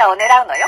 ナを狙うのよ。